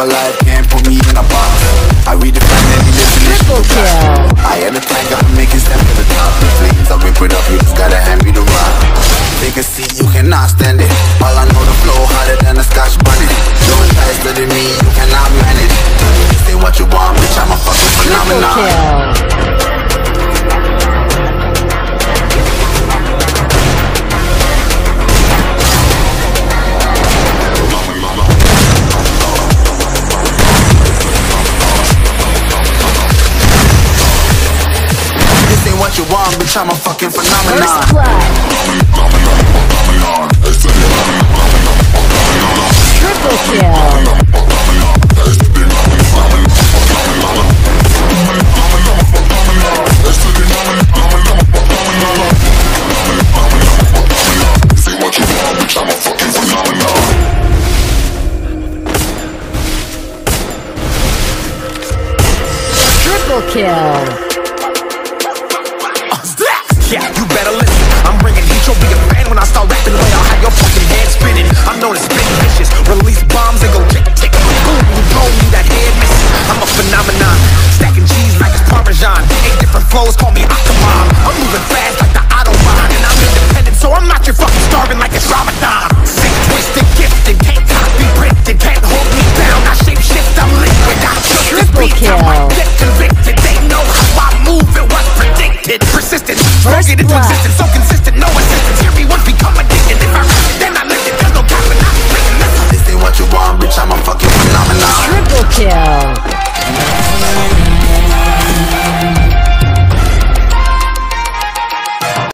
alive, can't put me in a box. I redefine any definition of kill. God. I am the tank, gotta make it step to the top. The flames, I rip it up, you just gotta hand me the rock. Take a seat, you cannot stand it. All I know, the flow harder than a scotch faster than me, you cannot manage. Say what you want, bitch, I'm a fucking phenomenon. You want, bitch, I'm a fucking First phenomenon. blood. Triple kill. Triple kill. Different flows, call me Octomom. I'm moving fast like the Autobahn. And I'm independent, so I'm not your fucking starving like it's Ramadan. Sick, twisted, gifted. Can't copy, printed. Can't hold me down. I shape shift, I'm liquid. I took this beat. I might get convicted. They know how I move. It was predicted. Persistent. First Spoken into existence. So